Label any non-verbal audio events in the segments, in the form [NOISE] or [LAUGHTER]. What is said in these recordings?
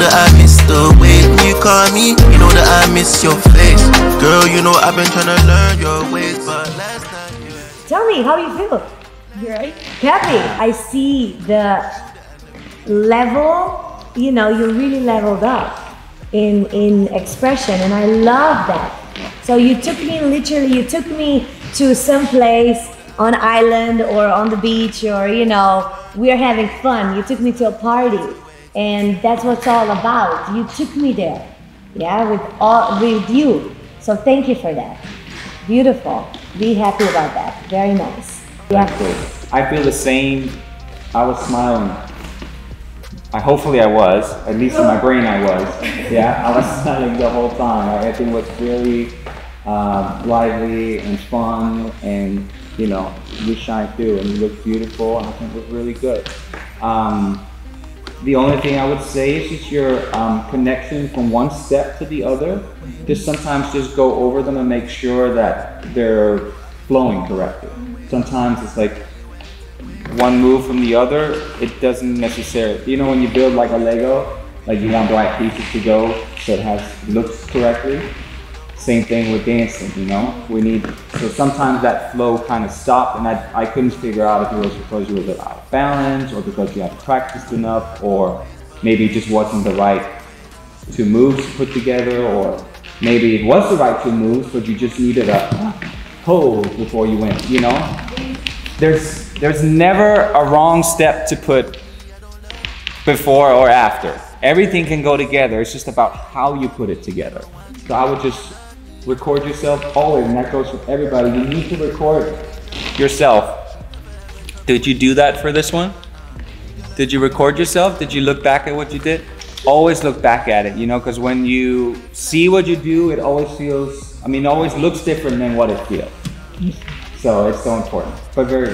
that I miss the way when you call me. You know that I miss your face. Girl, you know I've been trying to learn your ways, but last night. Tell me, how do you feel? Great. Happy. I see the level, you know, you really leveled up in in expression and I love that. So you took me literally you took me to some place on island or on the beach or you know, we're having fun. You took me to a party and that's what it's all about. You took me there. Yeah, with all with you. So thank you for that. Beautiful. Be happy about that. Very nice. Happy. I feel the same. I was smiling. I hopefully I was. At least in my brain I was. Yeah, I was [LAUGHS] smiling the whole time. Everything was really uh, lively and fun, and you know, you shine through, and you look beautiful. And I think it was really good. Um, the only thing I would say is just your um, connection from one step to the other. Just sometimes just go over them and make sure that they're flowing correctly. Sometimes it's like one move from the other, it doesn't necessarily, you know, when you build like a Lego, like you want the right pieces to go so it has looks correctly. Same thing with dancing, you know. We need so sometimes that flow kind of stopped, and I, I couldn't figure out if it was because you were out balance, or because you haven't practiced enough, or maybe it just wasn't the right two moves to put together, or maybe it was the right two moves, but you just needed a hold before you went. You know, there's there's never a wrong step to put before or after. Everything can go together. It's just about how you put it together. So I would just record yourself always, and that goes for everybody. You need to record yourself. Did you do that for this one? Did you record yourself? Did you look back at what you did? Always look back at it, you know, because when you see what you do, it always feels, I mean, always looks different than what it feels. So it's so important, but very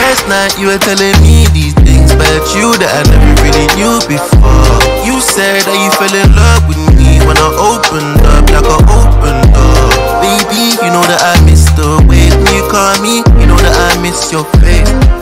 Last night you were telling me these things about you that I never really knew before. You said that you fell in love with me when I opened miss your face